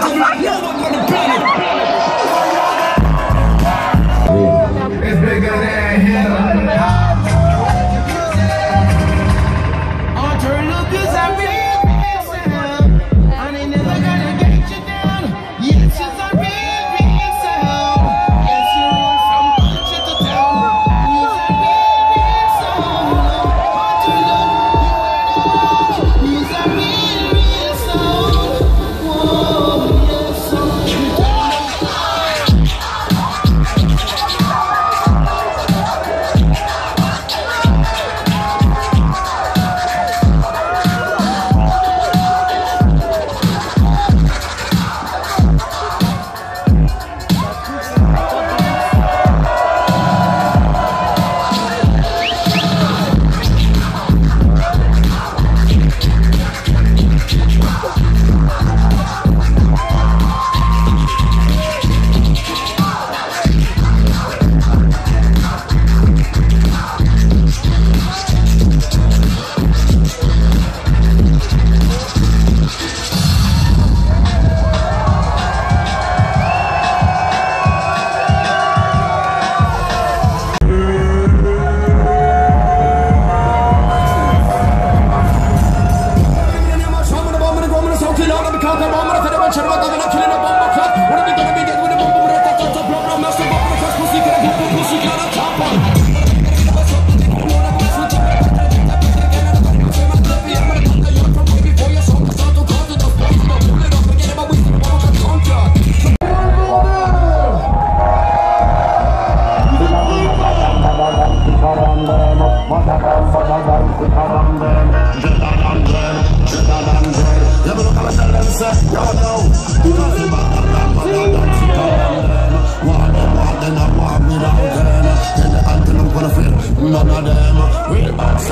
motherfucker! It's bigger than Real box